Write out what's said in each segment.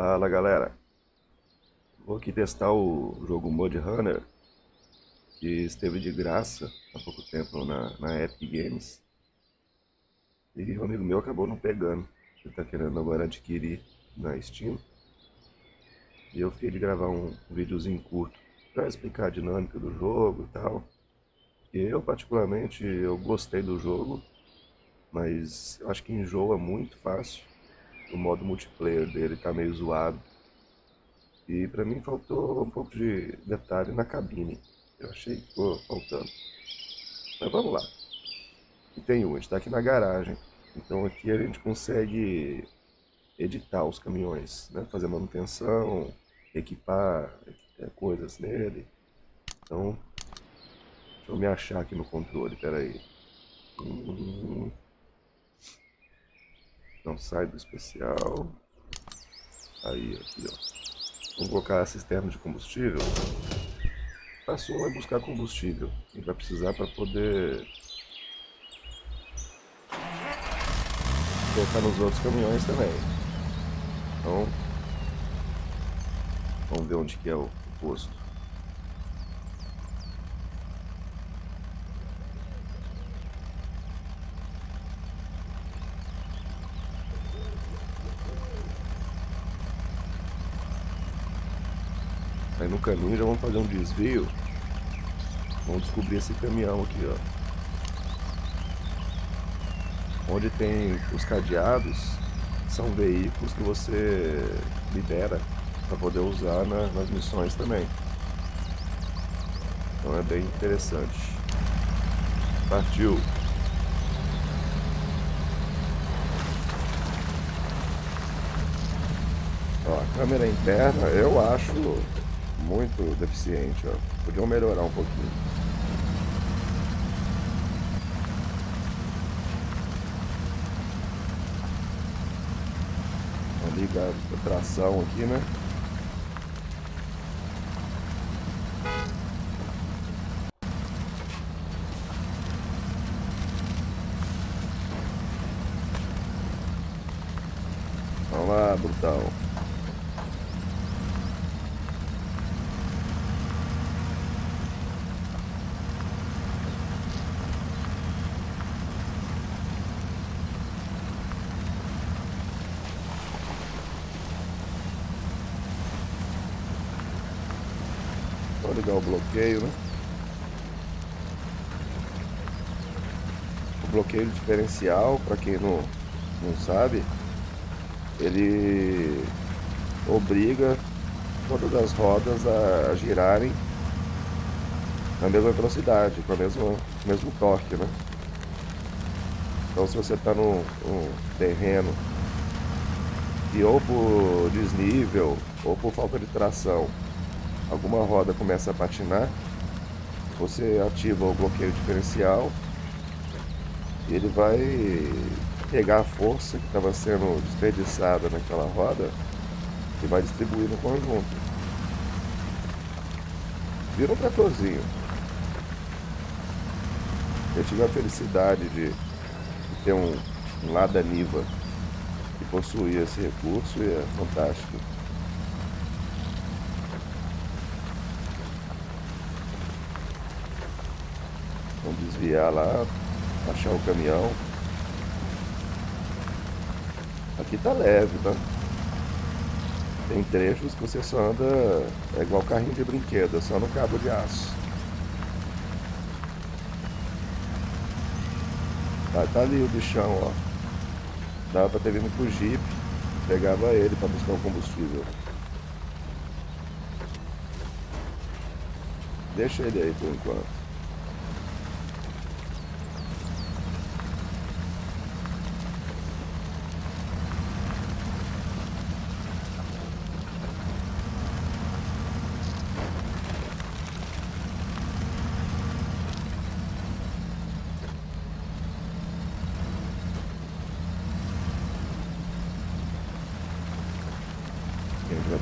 Fala galera, vou aqui testar o jogo Mud Runner que esteve de graça há pouco tempo na, na Epic Games. E um amigo meu acabou não pegando, ele está querendo agora adquirir na Steam. E eu fiquei de gravar um videozinho curto para explicar a dinâmica do jogo e tal. E eu particularmente eu gostei do jogo, mas acho que enjoa muito fácil o modo multiplayer dele tá meio zoado. E para mim faltou um pouco de detalhe na cabine. Eu achei que ficou faltando. Mas vamos lá. E tem um, está aqui na garagem. Então aqui a gente consegue editar os caminhões, né? fazer manutenção, equipar é, coisas nele. Então, deixa eu me achar aqui no controle, peraí. Hum, não sai do especial. Aí, aqui, ó. Vamos colocar a cisterna de combustível. Passo 1 é buscar combustível. Gente vai precisar para poder colocar nos outros caminhões também. Então, vamos ver onde que é o posto. Aí no caminho já vamos fazer um desvio. Vamos descobrir esse caminhão aqui, ó. Onde tem os cadeados, são veículos que você libera para poder usar na, nas missões também. Então é bem interessante. Partiu! Ó, a câmera interna eu acho muito deficiente, ó. Podiam melhorar um pouquinho. Vamos ligar a tração aqui, né? Vamos lá, brutal. Vou ligar o bloqueio, né? O bloqueio diferencial, para quem não, não sabe, ele obriga todas as rodas a girarem na mesma velocidade, com a mesma, mesmo torque, né? Então se você está no terreno e ou por desnível ou por falta de tração alguma roda começa a patinar, você ativa o bloqueio diferencial ele vai pegar a força que estava sendo desperdiçada naquela roda e vai distribuir no conjunto. Vira um tratorzinho. Eu tive a felicidade de, de ter um, um Lada Niva que possuía esse recurso e é fantástico. Vamos desviar lá, achar o caminhão. Aqui tá leve, tá? Tem trechos que você só anda é igual carrinho de brinquedo, é só no cabo de aço. Tá, tá ali o bichão, ó. Dava pra ter vindo com o Jeep, pegava ele pra buscar o combustível. Deixa ele aí por enquanto.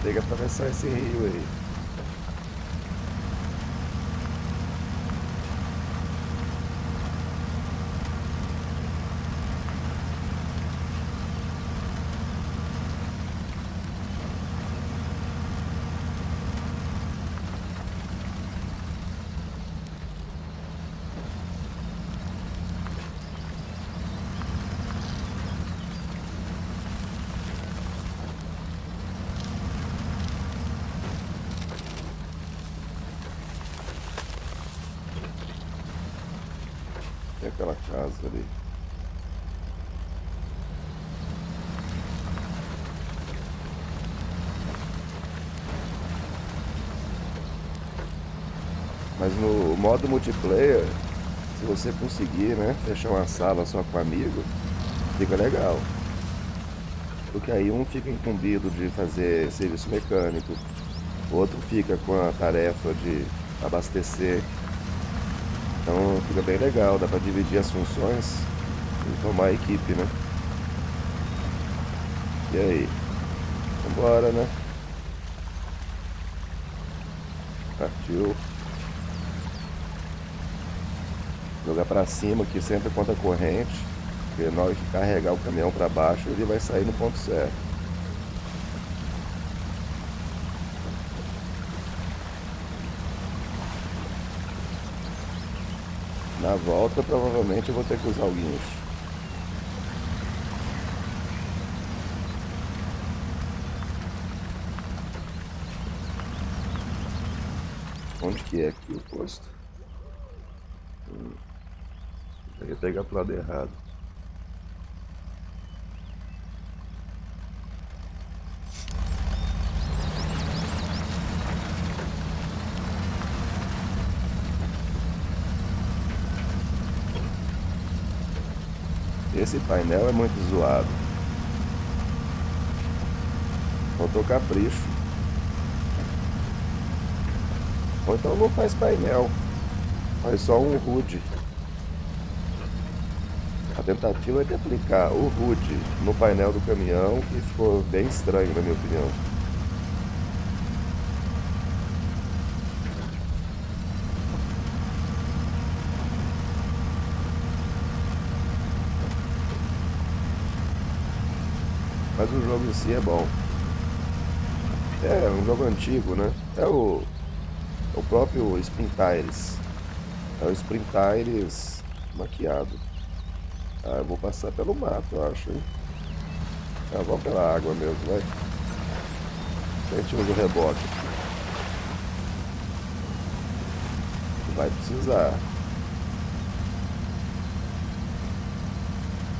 Ter que atravessar esse rio aí. Naquela casa ali. Mas no modo multiplayer, se você conseguir, né, fechar uma sala só com amigo, fica legal. Porque aí um fica incumbido de fazer serviço mecânico, o outro fica com a tarefa de abastecer. Então fica bem legal, dá para dividir as funções e formar a equipe, né? E aí? Vambora, né? Partiu. Jogar para cima aqui sempre contra a corrente. Porque na hora que carregar o caminhão para baixo, ele vai sair no ponto certo. Na volta, provavelmente eu vou ter que usar o guincho. Onde que é aqui o posto? Hum. Eu ia pegar pro lado errado. Esse painel é muito zoado. Faltou capricho. Ou então não faz painel. Faz só um HUD. A tentativa é de aplicar o HUD no painel do caminhão, que ficou bem estranho na minha opinião. Mas o jogo em si é bom. É um jogo antigo, né? É o, o próprio Spin Tires. É o Spin Tires maquiado. Ah, eu vou passar pelo mato, eu acho, hein? Ah, vamos pela água mesmo, vai. A gente usa o reboque. Vai precisar.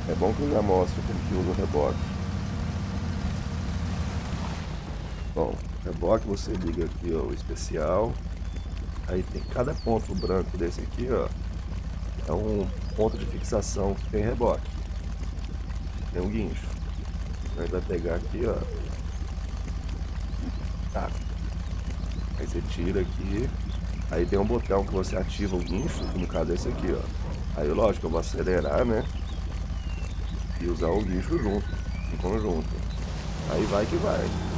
É bom que eu já mostro como que usa o reboque. Bom, reboque você liga aqui ó, o especial. Aí tem cada ponto branco desse aqui, ó. É um ponto de fixação que tem reboque. Tem um guincho. Aí vai pegar aqui, ó. Tá. Aí você tira aqui. Aí tem um botão que você ativa o guincho, no caso é esse aqui, ó. Aí lógico, eu vou acelerar, né? E usar o guincho junto, em conjunto. Aí vai que vai.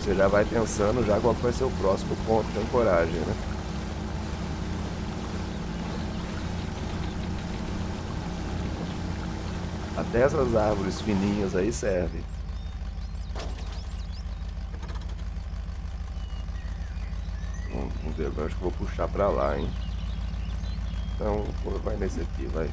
Você já vai pensando já qual vai ser o próximo ponto de ancoragem, né? Até essas árvores fininhas aí servem. Vamos ver, acho que vou puxar pra lá, hein? Então, vai nesse aqui, vai.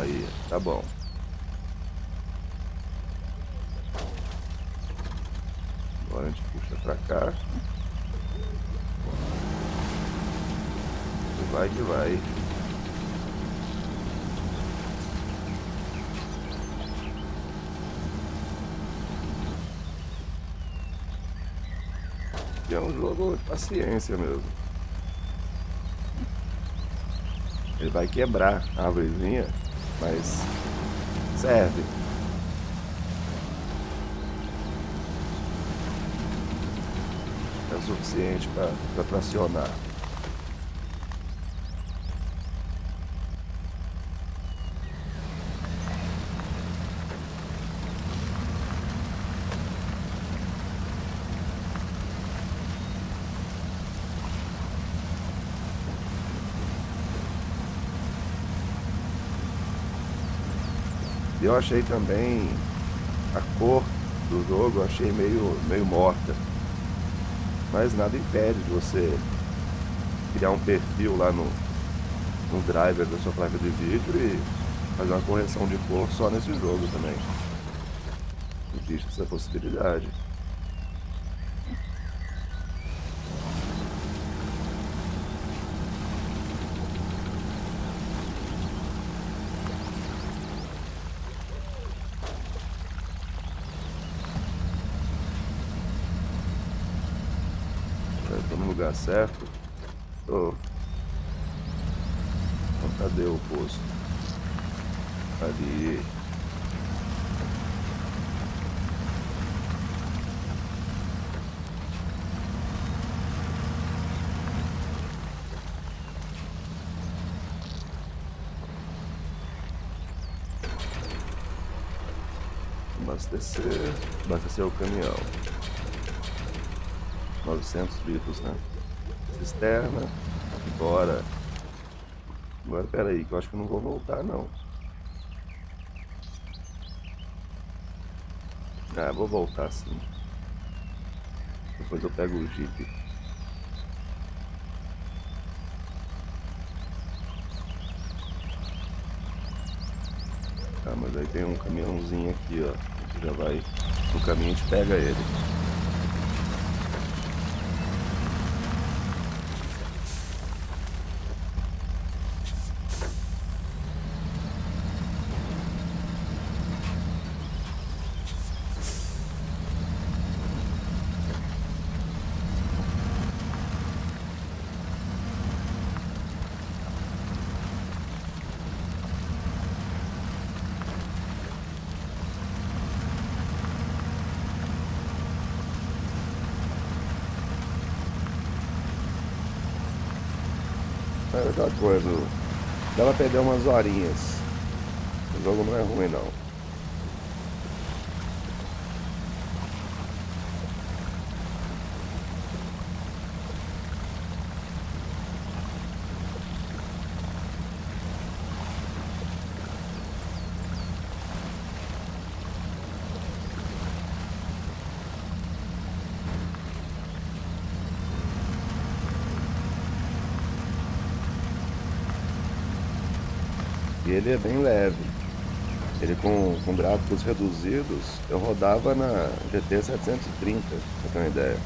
Aí, tá bom. Agora a gente puxa pra cá. E vai que vai. É um jogo de paciência mesmo. Ele vai quebrar a árvorezinha mas serve. É o suficiente para tracionar. Eu achei também a cor do jogo, achei meio, meio morta. Mas nada impede de você criar um perfil lá no, no driver da sua placa de vídeo e fazer uma correção de cor só nesse jogo também. Existe essa possibilidade. Estou no lugar certo. Então, cadê o posto? Ali. abastecer, abastecer o caminhão. 900 litros, né? Cisterna, bora. Agora, peraí, que eu acho que não vou voltar, não. Ah, vou voltar sim. Depois eu pego o Jeep. Tá, mas aí tem um caminhãozinho aqui, ó já vai no caminho, a gente pega ele. Coisa, dá pra perder umas horinhas. O jogo não é ruim não. Ele é bem leve. Ele com, com gráficos reduzidos, eu rodava na GT 730, pra ter uma ideia.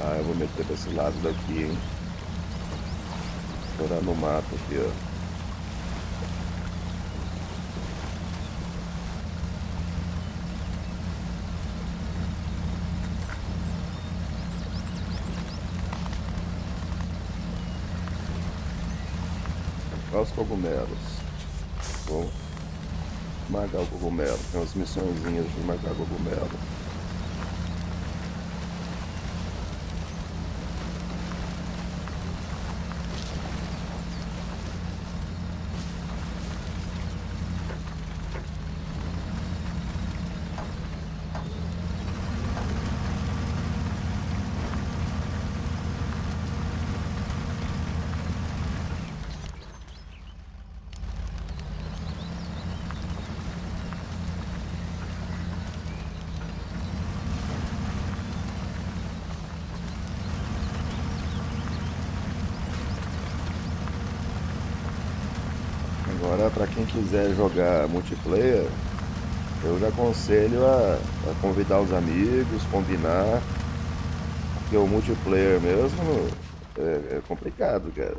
Ah, eu vou meter pra esse lado daqui, hein. Vou no mapa aqui, ó. Os cogumelos. Vou o cogumelo. Tem umas missõezinhas de marcar cogumelo. Para quem quiser jogar multiplayer, eu já aconselho a, a, convidar os amigos, combinar, porque o multiplayer mesmo é, é complicado, cara.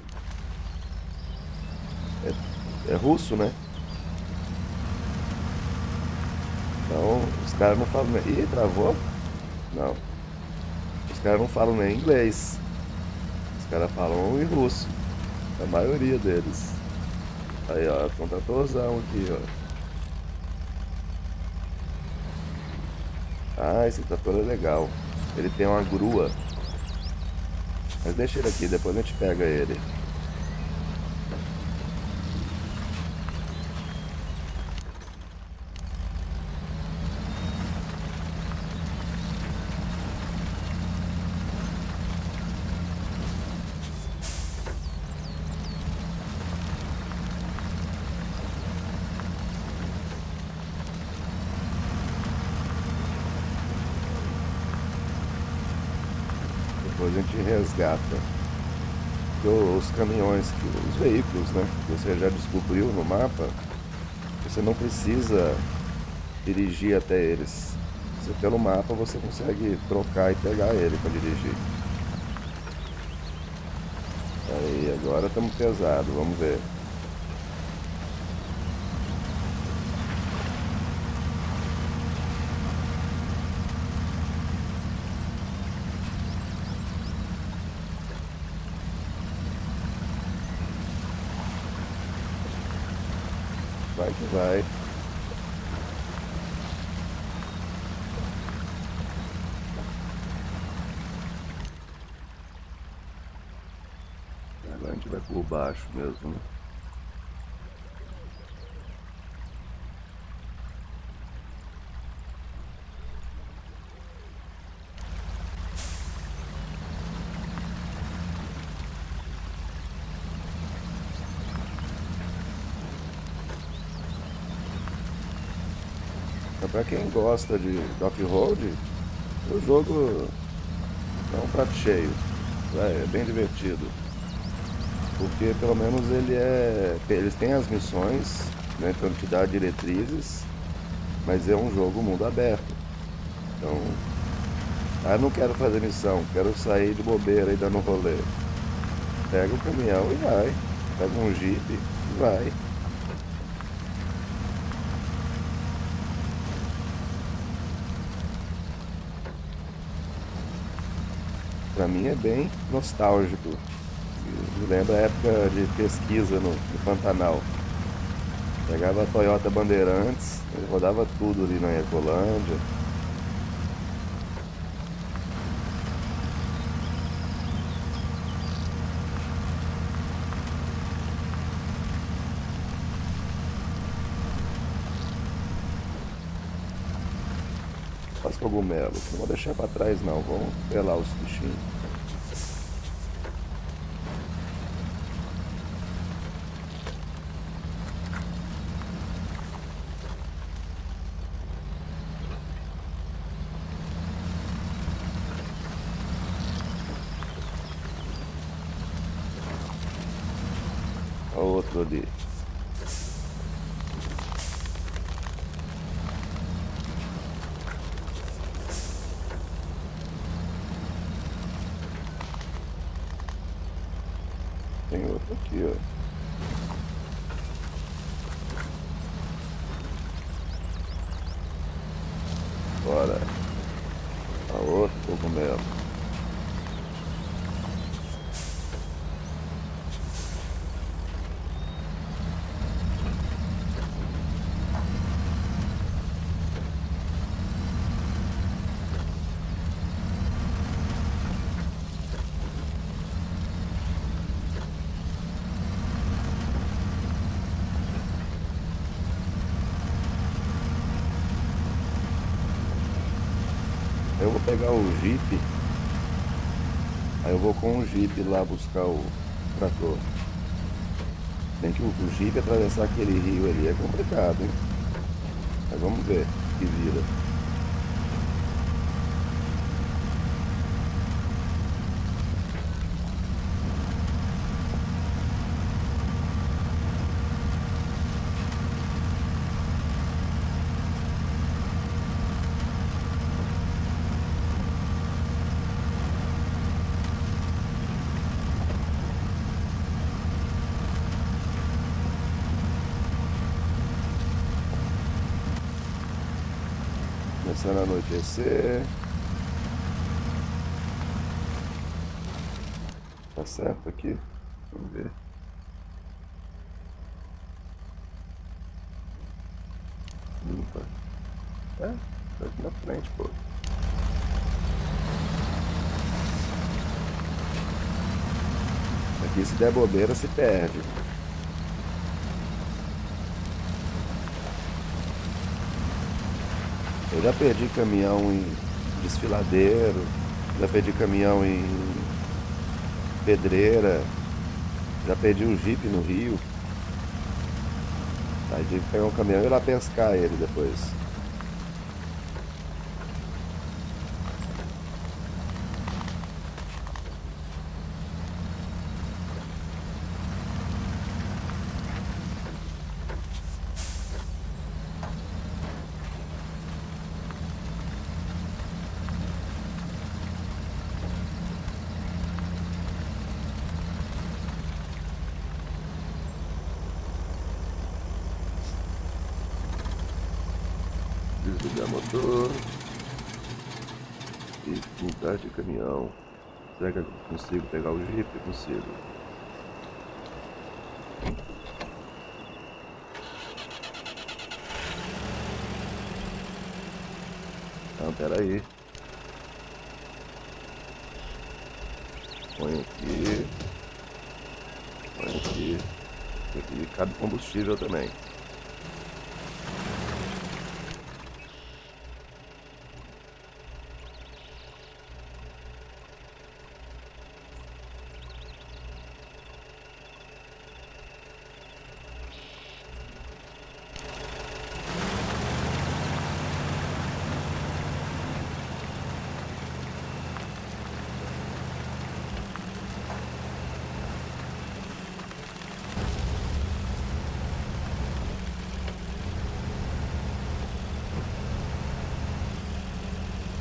É, é, russo, né? Então, os caras não falam. Ih, travou? Não. Os caras não falam nem inglês. Os caras falam em russo. A maioria deles. Aí, ó, contratorzão aqui, ó. Ah, esse trator é legal. Ele tem uma grua. Mas deixa ele aqui, depois a gente pega ele. depois resgata. os caminhões, os veículos, né, que você já descobriu no mapa, você não precisa dirigir até eles. Você, pelo mapa você consegue trocar e pegar ele para dirigir. Aí, agora estamos pesado, vamos ver. Vai que vai. Agora a gente vai por baixo mesmo, né? Quem gosta de off-road, o jogo é um prato cheio. É, é bem divertido. Porque pelo menos ele é. Eles têm as missões, né? Então te dá diretrizes, mas é um jogo mundo aberto. Então. Ah, não quero fazer missão, quero sair de bobeira e dando rolê. Pega o caminhão e vai. Pega um jeep e vai. Pra mim é bem nostálgico. Me lembra a época de pesquisa no, no Pantanal. Pegava a Toyota Bandeirantes, rodava tudo ali na Ecolândia. Não vou deixar pra trás não, vamos pelar os bichinhos. Olha o outro ali. Tem outro aqui, ó. Bora. A outro cogumelo. Eu vou pegar o Jeep. Aí eu vou com o Jeep lá buscar o trator. Tem que o, o Jeep atravessar aquele rio ali é complicado, hein? Mas vamos ver que vira. Começando a anoitecer. Tá certo aqui? Vamos ver. Limpa. É, tá aqui na frente, pô. Aqui se der bobeira se perde. Eu já perdi caminhão em desfiladeiro, já perdi caminhão em pedreira, já perdi um jipe no rio. Aí tive que pegar um caminhão e ir lá pescar ele depois. Motor. E mudar de caminhão. Será que eu consigo pegar o Jeep? Consigo. Não, pera aí. Põe aqui. Põe aqui. Aqui cabe combustível também.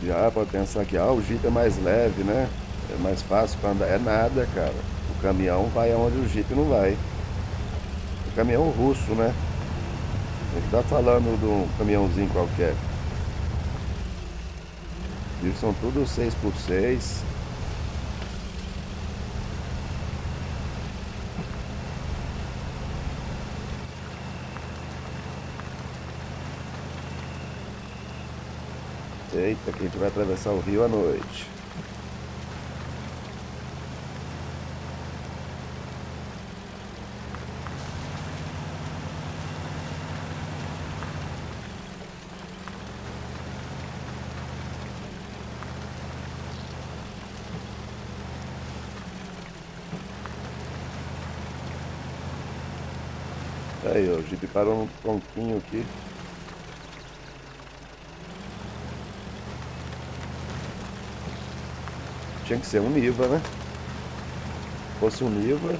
Já pode pensar que ah, o Jeep é mais leve, né? É mais fácil para andar. É nada, cara. O caminhão vai aonde o Jeep não vai. O caminhão russo, né? Gente tá falando de um caminhãozinho qualquer. Eles são tudo 6x6. Eita, que a gente vai atravessar o rio à noite. Aí, o Jeep parou num tronquinho aqui. Tinha que ser um Niva, né? Se fosse um Niva.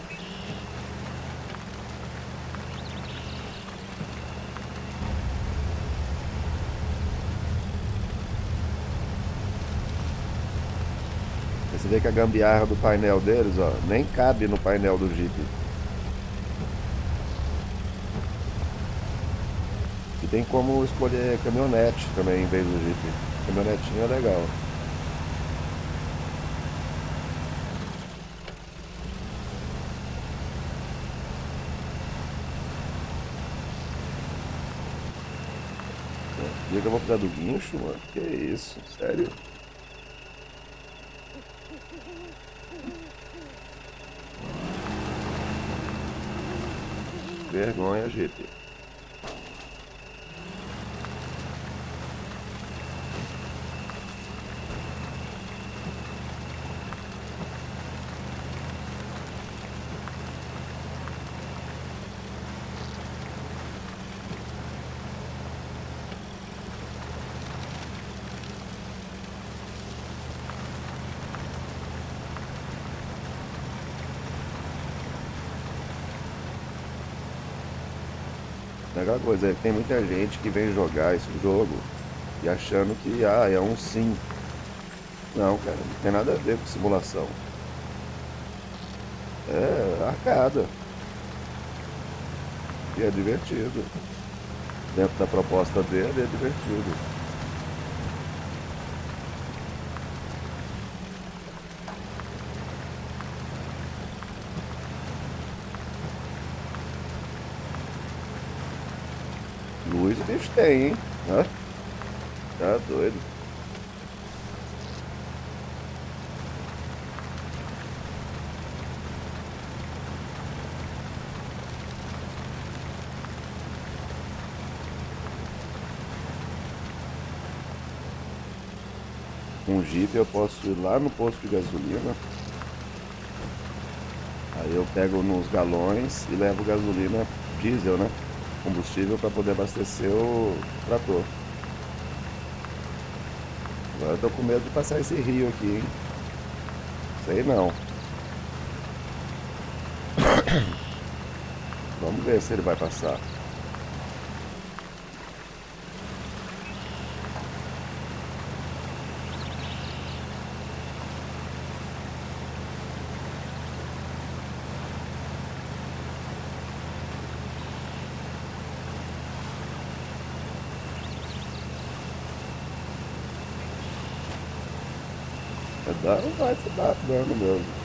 Você vê que a gambiarra do painel deles, ó, nem cabe no painel do Jeep. E tem como escolher caminhonete também em vez do Jeep. Caminhonetinho é legal. Que eu vou precisar do guincho, mano. Que isso, sério? Vergonha, GT. Coisa, tem muita gente que vem jogar esse jogo e achando que ah, é um sim. Não, cara, não tem nada a ver com simulação. É arcada. E é divertido. Dentro da proposta dele é divertido. Luz o tem, hein? Hã? Tá doido. Um Jeep eu posso ir lá no posto de gasolina. Aí eu pego nos galões e levo gasolina diesel, né? Combustível para poder abastecer o trator. Agora eu tô com medo de passar esse rio aqui, hein? Sei não. Vamos ver se ele vai passar. É dano vai se dar dano mesmo.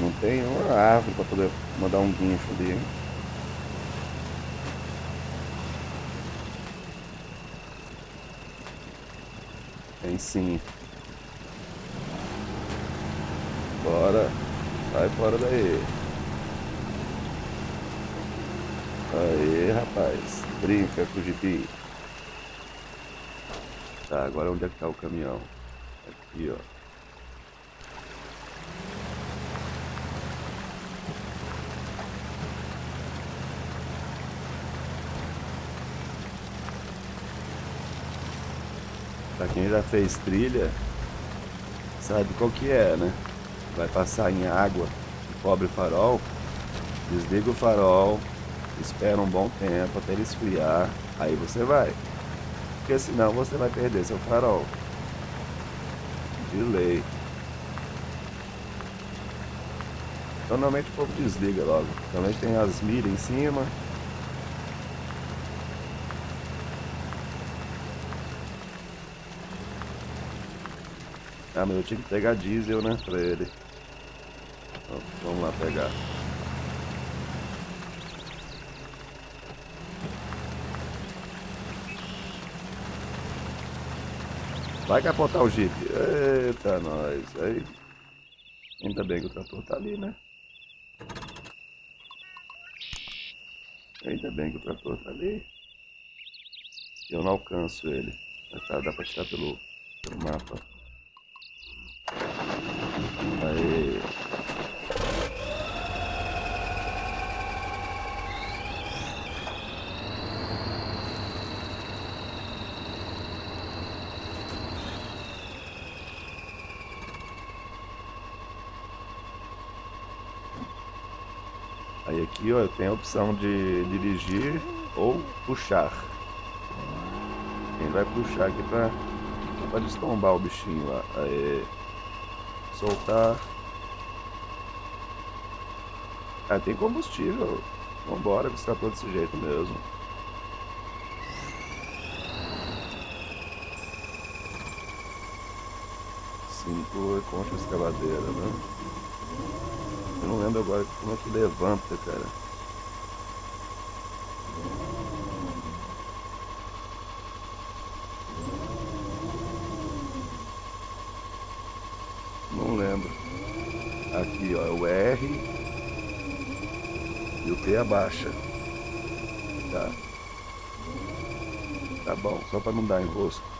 Não tem uma árvore pra poder mandar um guincho ali, hein? Tem sim. Bora. Sai fora daí. Aê, rapaz. Brinca com o. Tá, agora onde é que tá o caminhão? Aqui, ó. Pra quem já fez trilha, sabe qual que é, né? Vai passar em água, cobre o farol, desliga o farol, espera um bom tempo até ele esfriar, aí você vai. Porque senão você vai perder seu farol. De lei. Então normalmente o povo desliga logo. Normalmente tem as milhas em cima, Ah, mas eu tinha que pegar diesel, né? Pra ele. Então, vamos lá pegar. Vai capotar o Jeep. Eita, nós. Aí. Ainda bem que o trator tá ali, né? Ainda bem que o trator tá ali. Eu não alcanço ele. Mas tá, dá pra tirar pelo, pelo mapa. Aí. Aí ó, tenho a opção de dirigir ou puxar. Quem vai puxar aqui pra, pra destombar o bichinho lá. Aí. Soltar. Ah, tem combustível. Vambora, que está todo desse jeito mesmo. Cinco concha escavadeira, né? Eu não lembro agora como é que levanta, cara. Não lembro. Aqui, ó, é o R e o T abaixa. Tá. Tá bom, só para não dar enrosco.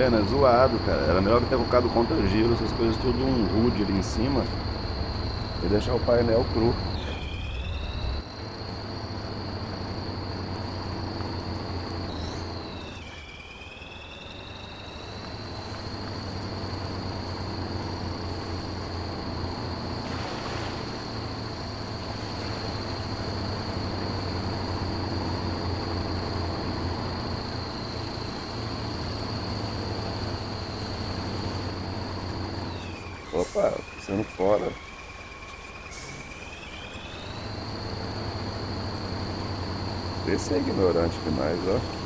É zoado, cara. Era melhor ter colocado contra-giro, essas coisas tudo um rude ali em cima. E deixar o painel cru. Opa, saindo fora. Esse é ignorante demais, ó.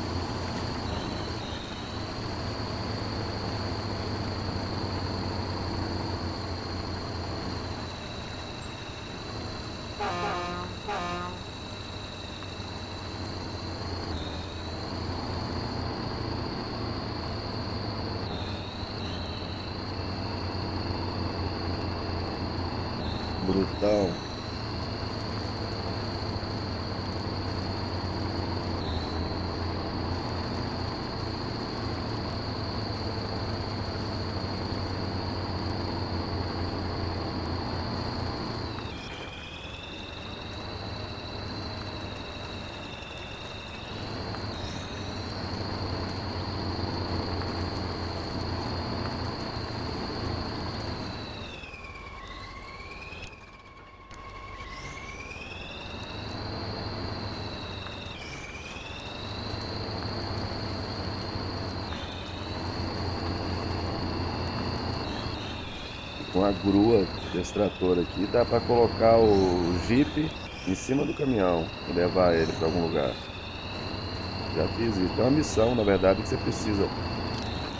Com a grua desse trator aqui, dá para colocar o Jeep em cima do caminhão e levar ele para algum lugar. Já fiz isso. É uma missão, na verdade, que você precisa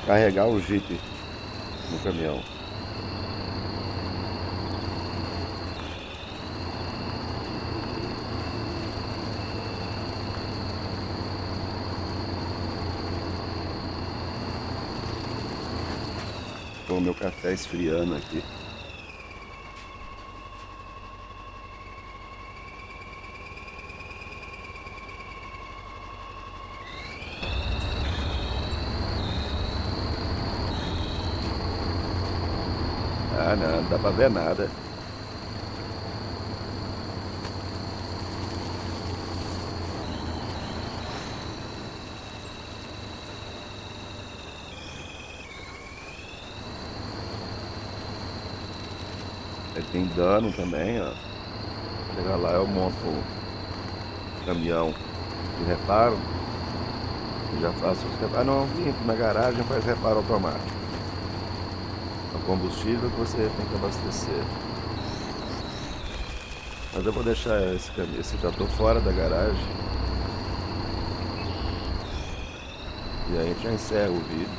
carregar o Jeep no caminhão. Meu café esfriando aqui. Ah não, não dá pra ver nada. Ele tem dano também, ó. Chegar lá eu monto o caminhão de reparo. Já faço os reparos. Ah, não, limpo na garagem faz reparo automático. É o combustível que você tem que abastecer. Mas eu vou deixar esse, esse trator fora da garagem. E aí a gente já encerra o vídeo.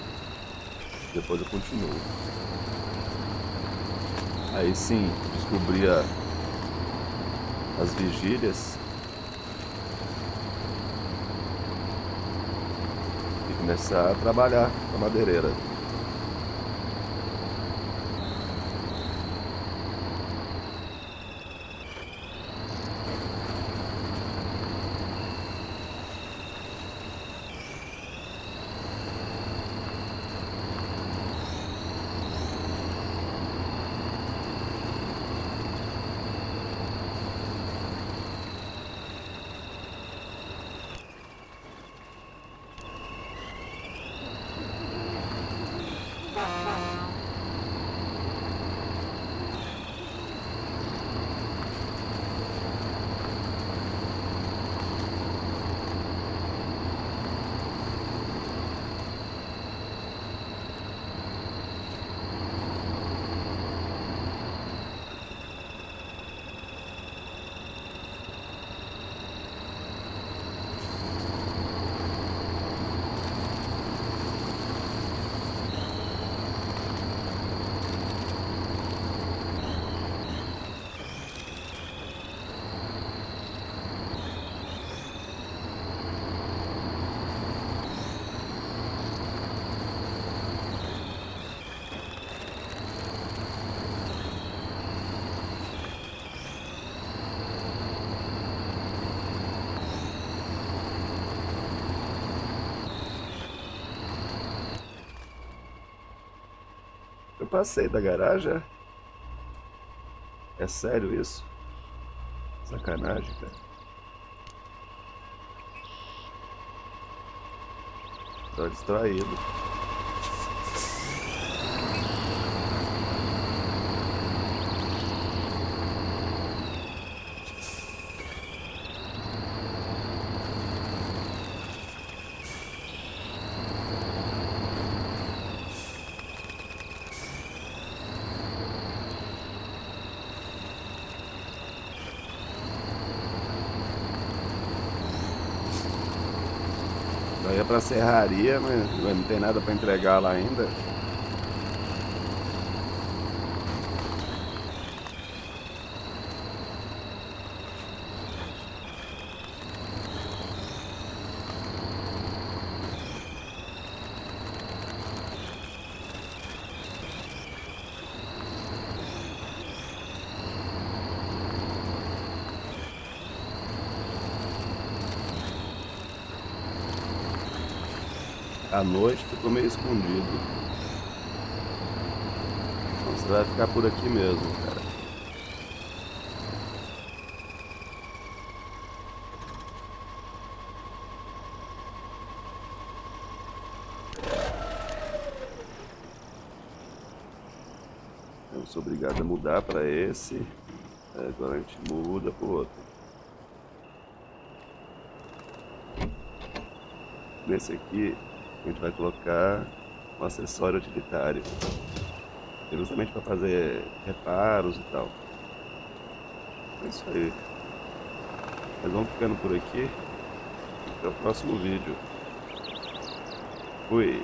Depois eu continuo. Aí sim, descobri a, as vigílias. E começar a trabalhar com a madeireira. Eu passei da garagem. É sério isso? Sacanagem, cara. Tô distraído. Serraria, mas não tem nada pra entregar lá ainda. À noite ficou meio escondido. Então você vai ficar por aqui mesmo, cara. Eu sou obrigado a mudar para esse. Agora a gente muda para o outro. Nesse aqui, a gente vai colocar um acessório utilitário. justamente para fazer reparos e tal. É isso aí. Mas vamos ficando por aqui. Até o próximo vídeo. Fui.